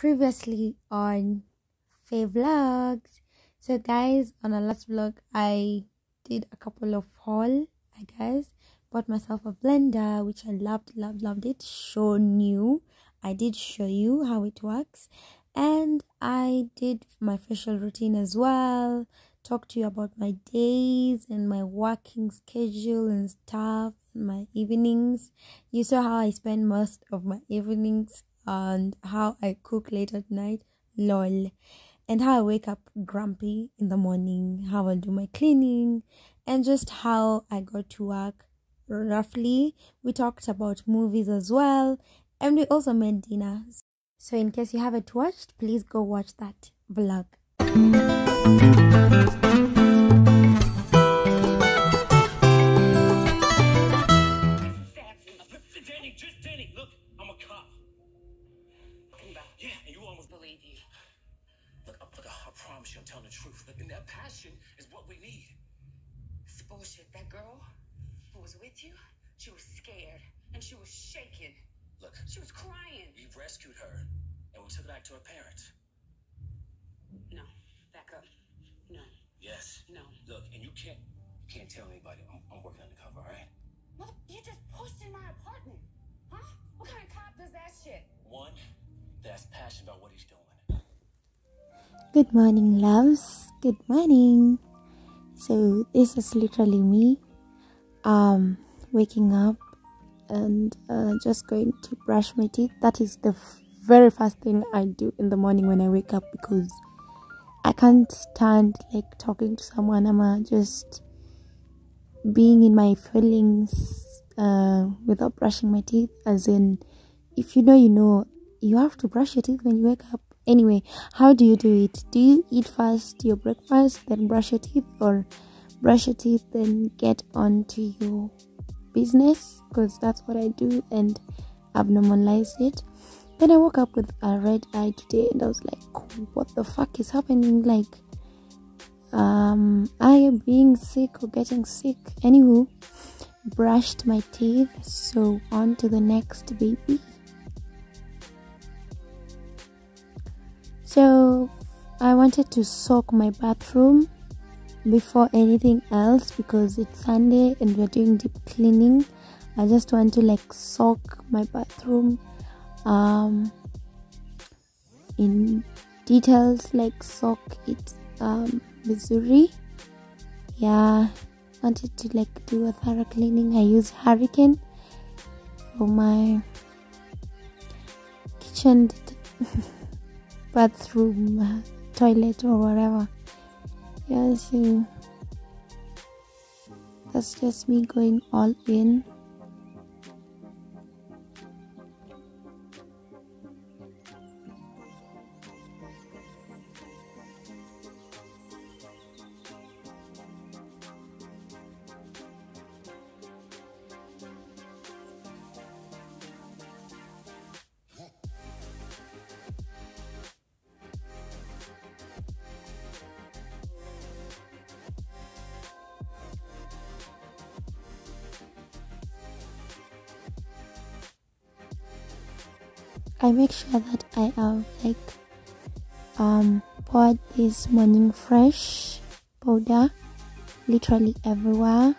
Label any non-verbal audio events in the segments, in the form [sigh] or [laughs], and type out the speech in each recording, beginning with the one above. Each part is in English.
previously on Fae Vlogs. So guys, on the last vlog, I did a couple of haul, I guess. Bought myself a blender, which I loved, loved, loved it. So new. I did show you how it works. And I did my facial routine as well. Talk to you about my days and my working schedule and stuff, my evenings. You saw how I spend most of my evenings and how I cook late at night, lol, and how I wake up grumpy in the morning, how I do my cleaning, and just how I go to work roughly. We talked about movies as well, and we also made dinner. So, in case you haven't watched, please go watch that vlog. Promise you, I'm telling the truth. Look, and that passion is what we need. It's bullshit. That girl who was with you, she was scared and she was shaking. Look, She was crying. we rescued her and we took her back to her parents. No, back up. No, Yes. no. Look, and you can't, you can't tell anybody. I'm, I'm working undercover, all right? Mother, you just pushed in my apartment. Huh? What kind of cop does that shit? One that's passionate about what he's doing. Good morning, loves. Good morning. So this is literally me, um, waking up and uh, just going to brush my teeth. That is the f- very first thing I do in the morning when I wake up because I can't stand like talking to someone. I'm uh, just being in my feelings uh, without brushing my teeth. As in, if you know, you know, you have to brush your teeth when you wake up. Anyway, how do you do it? Do you eat first your breakfast, then brush your teeth, or brush your teeth, then get on to your business? Because that's what I do, and I've normalized it. Then I woke up with a red eye today, and I was like, "What the fuck is happening?" Like, um, I am being sick or getting sick. Anywho, brushed my teeth, so on to the next baby. So I wanted to soak my bathroom before anything else because it's Sunday and we're doing deep cleaning. I just want to like soak my bathroom um in details like soak it um Missouri. Yeah, wanted to like do a thorough cleaning. I use Hurricane for my kitchen [laughs] bathroom toilet or whatever. Yeah so that's just me going all in I make sure that I have like um poured this morning fresh powder literally everywhere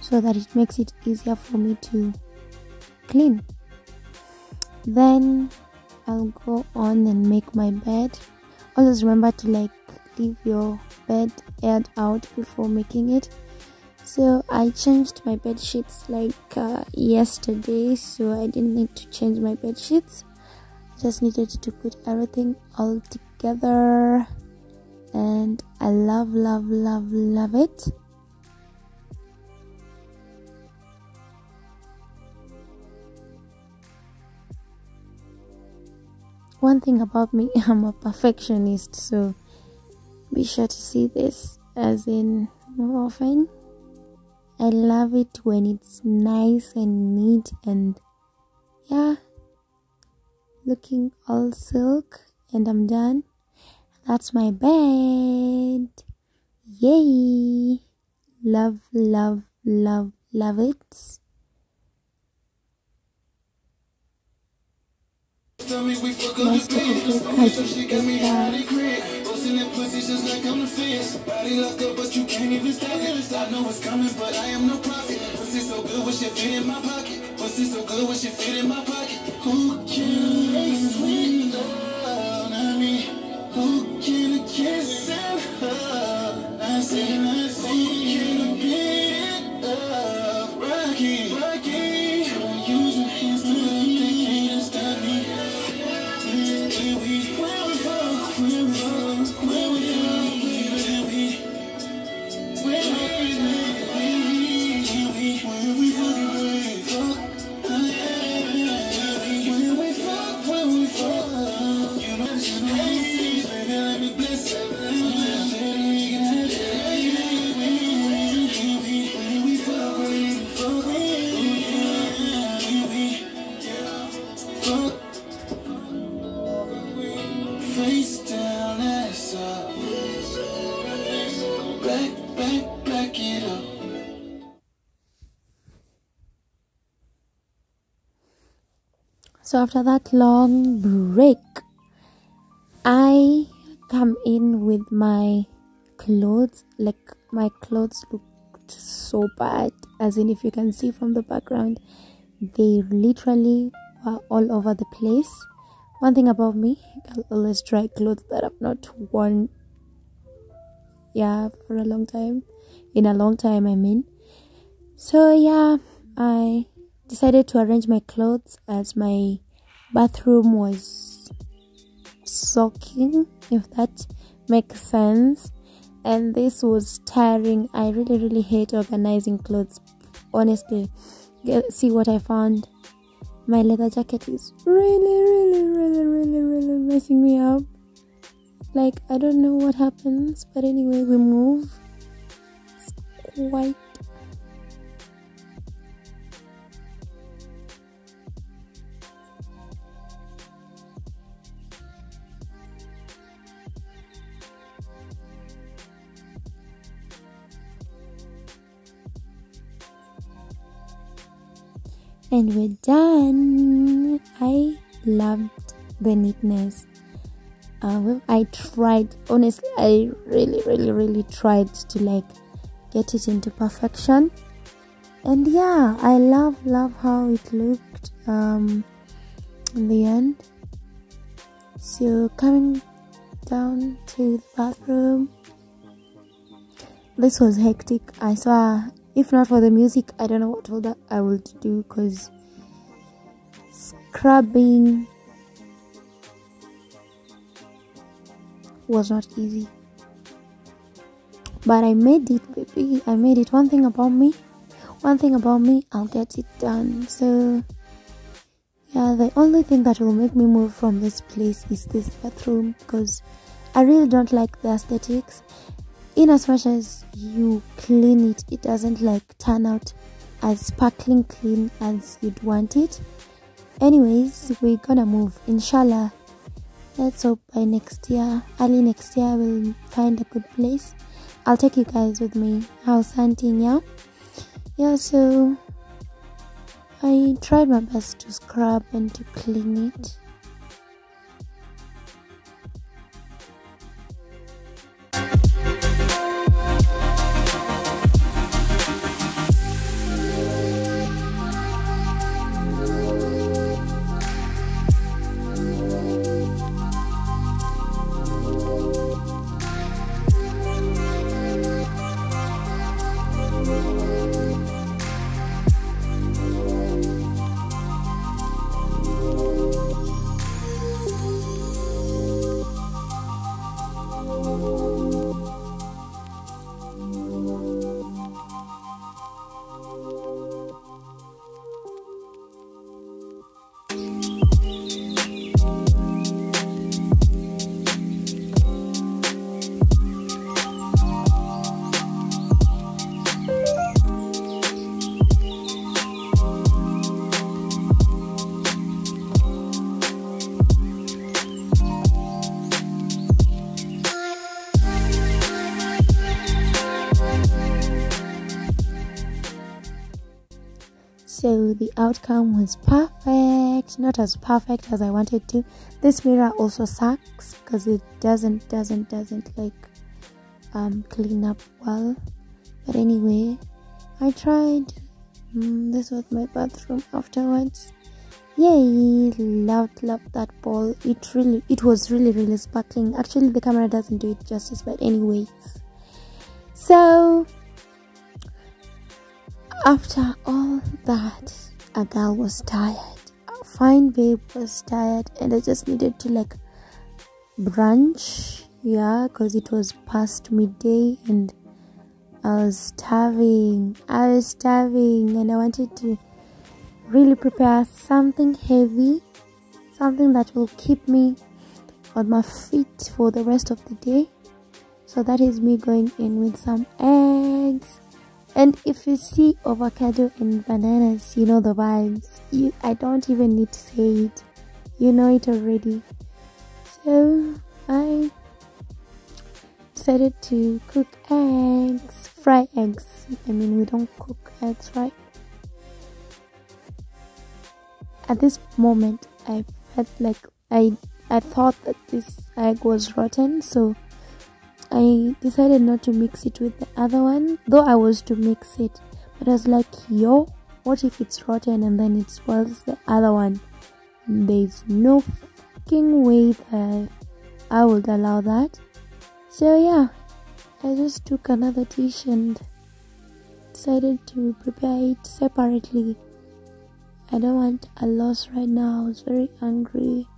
so that it makes it easier for me to clean. Then I'll go on and make my bed. Always remember to like leave your bed aired out before making it. So I changed my bed sheets like uh, yesterday, so I didn't need to change my bed sheets. I just needed to put everything all together, and I love, love, love, love it. One thing about me, [laughs] I'm a perfectionist, so be sure to see this as in more often. I love it when it's nice and neat and yeah, looking all silk. And I'm done. That's my bed. Yay! Love, love, love, love it. Most people can't do Busting that pussy just like I'm the fence. Body locked up, but you can't even stop it. I know it's coming, but I am no prophet. Pussy so good, wish it fit in my pocket. Pussy so good, wish it fit in my pocket. Who can sweet love? Not me. Who So after that long break, I come in with my clothes. Like my clothes looked so bad, as in if you can see from the background, they literally were all over the place. One thing about me, I'll always try clothes that I've not worn. Yeah, for a long time. In a long time, I mean. So yeah, I decided to arrange my clothes as my bathroom was soaking, if that makes sense. And this was tiring. I really, really hate organizing clothes. Honestly, see what I found. My leather jacket is really, really, really, really, really messing me up. Like I don't know what happens, but anyway, we move. It's quite and we're done. I loved the neatness. Uh, I tried, honestly, I really, really, really tried to like get it into perfection. And yeah, I love, love how it looked um, in the end. So, coming down to the bathroom, this was hectic. I swear, if not for the music, I don't know what would I would do because scrubbing was not easy. But I made it, baby. I made it. One thing about me, one thing about me, I'll get it done. So, yeah, the only thing that will make me move from this place is this bathroom because I really don't like the aesthetics in as much as you clean it it doesn't like turn out as sparkling clean as you'd want it. Anyways we're gonna move inshallah. Let's hope by next year early next year we'll find a good place. I'll take you guys with me. House hunting yeah? Yeah so i tried my best to scrub and to clean it outcome was perfect not as perfect as i wanted to. This mirror also sucks because it doesn't doesn't doesn't like um clean up well. But anyway i tried mm, this was my bathroom afterwards. Yay! Loved loved that ball. It really it was really really sparkling. Actually the camera doesn't do it justice but anyways. So after all that a girl was tired fine babe was tired and i just needed to like brunch yeah because it was past midday and i was starving i was starving and i wanted to really prepare something heavy, something that will keep me on my feet for the rest of the day. So that is me going in with some eggs. And if you see avocado and bananas, you know the vibes. You, I don't even need to say it. You know it already. So I decided to cook eggs, fry eggs. I mean, we don't cook eggs, right? at this moment i felt like i i thought that this egg was rotten so i decided not to mix it with the other one though i was to mix it but i was like yo what if it's rotten and then it spoils the other one there's no fucking way that i would allow that so yeah i just took another dish and decided to prepare it separately I don't want a loss right now. I was very angry.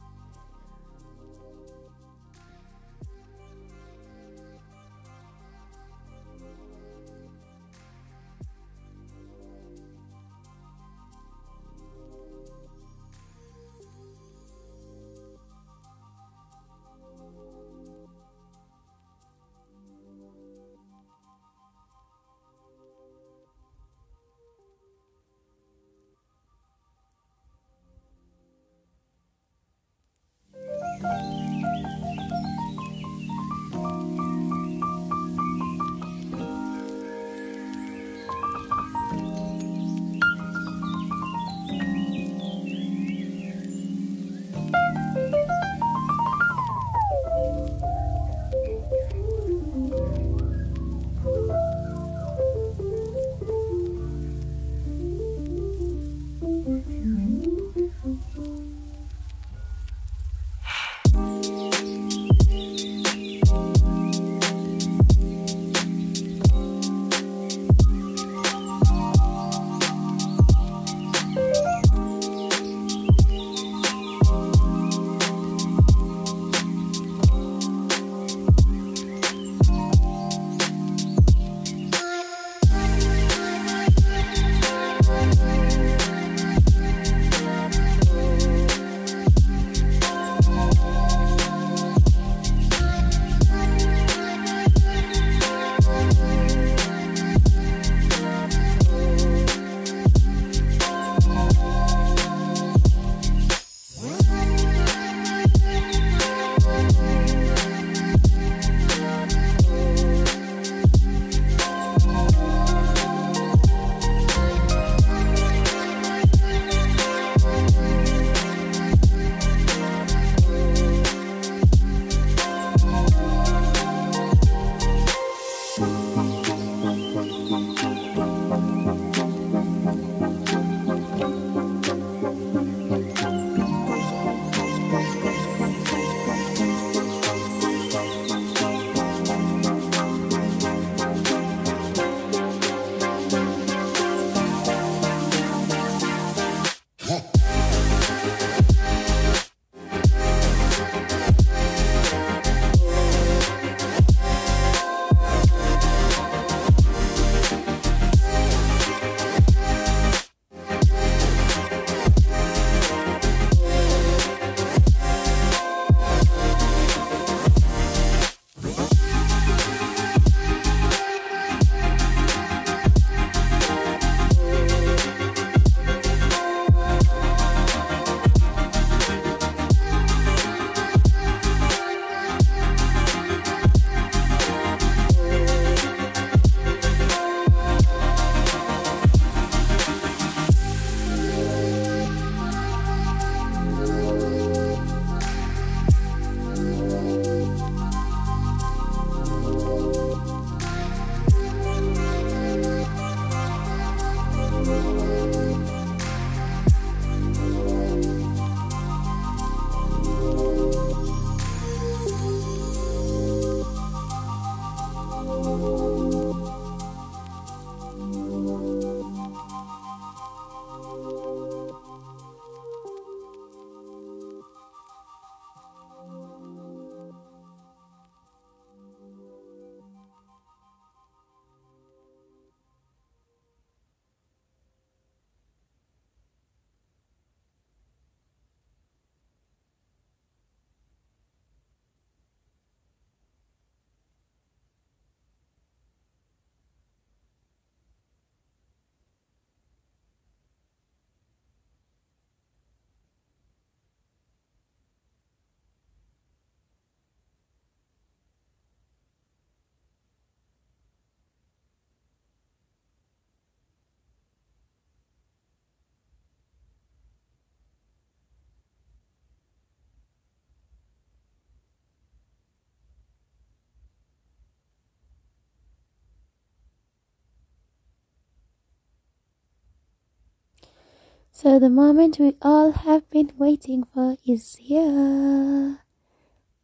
So, the moment we all have been waiting for is here.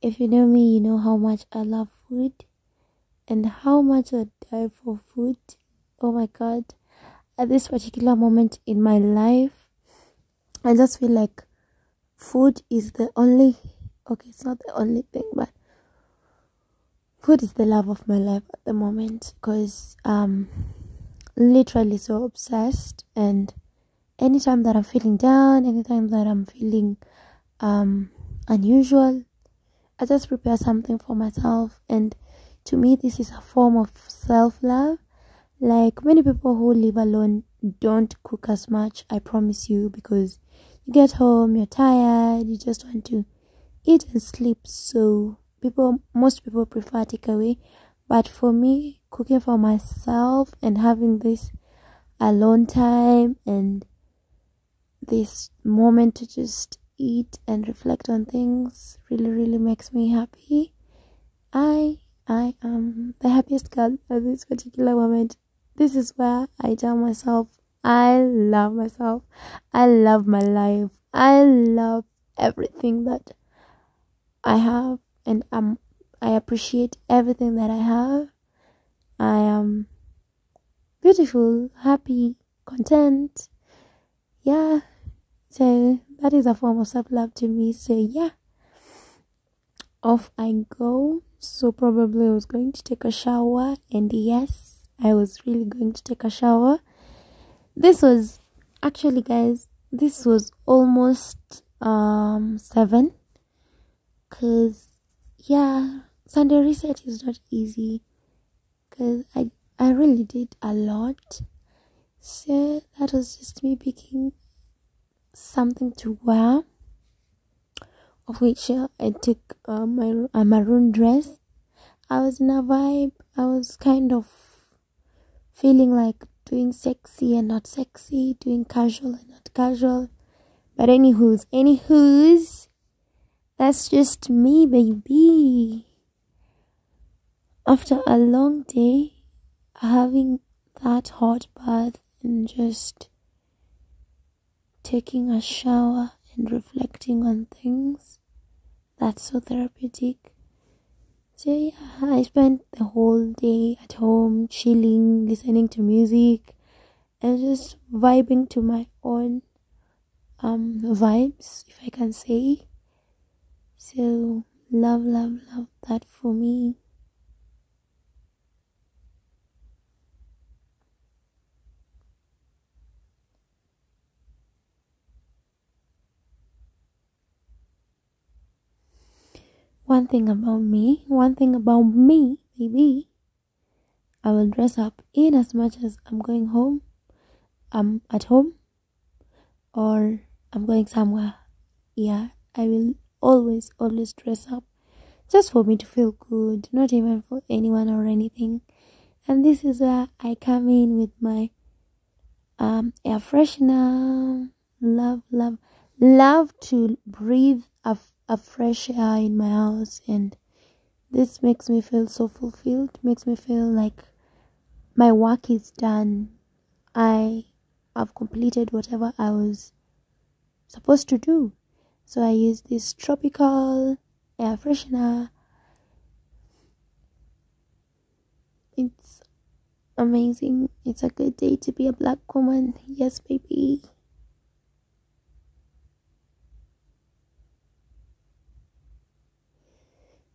If you know me, you know how much I love food and how much I die for food. Oh my god, at this particular moment in my life, I just feel like food is the only okay, it's not the only thing, but food is the love of my life at the moment because um literally so obsessed and anytime that I'm feeling down, anytime that I'm feeling um unusual, I just prepare something for myself and to me this is a form of self-love. Like many people who live alone don't cook as much, I promise you, because you get home, you're tired, you just want to eat and sleep. So people most people prefer takeaway. But for me, cooking for myself and having this alone time and this moment to just eat and reflect on things really really makes me happy. I i am the happiest girl at this particular moment. This is where i tell myself i love myself. I love my life. I love everything that i have and i'm i appreciate everything that i have. I am beautiful happy content. Yeah so that is a form of self love to me. So yeah, off I go. So probably I was going to take a shower, and yes, I was really going to take a shower. This was actually, guys, this was almost um seven, cause yeah, Sunday reset is not easy, cause I I really did a lot. So that was just me picking something to wear of which uh, I took uh, my a maroon dress. I was in a vibe. I was kind of feeling like doing sexy and not sexy, doing casual and not casual. But anywho's, anywho's, that's just me, baby. After a long day, having that hot bath and just taking a shower and reflecting on things. That's so therapeutic. So yeah, I spent the whole day at home chilling, listening to music, and just vibing to my own um vibes, if I can say. So love, love, love that for me. One thing about me, one thing about me, maybe, I will dress up in as much as I'm going home, I'm at home, or I'm going somewhere. Yeah, I will always, always dress up just for me to feel good, not even for anyone or anything. And this is where I come in with my um air freshener. Love, love, love to breathe a a fresh air in my house and this makes me feel so fulfilled makes me feel like my work is done. I have completed whatever i was supposed to do. So i use this tropical air freshener. It's amazing. It's a good day to be a black woman. Yes baby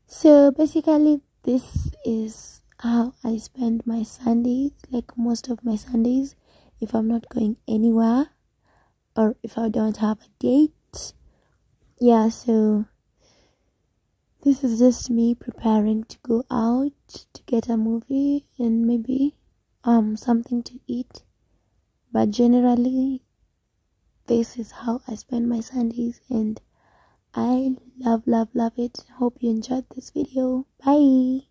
So basically, this is how I spend my Sundays, like most of my Sundays, if I'm not going anywhere or if I don't have a date. Yeah, so this is just me preparing to go out to get a movie and maybe um something to eat. But generally, this is how I spend my Sundays and I love, love, love it. Hope you enjoyed this video. Bye.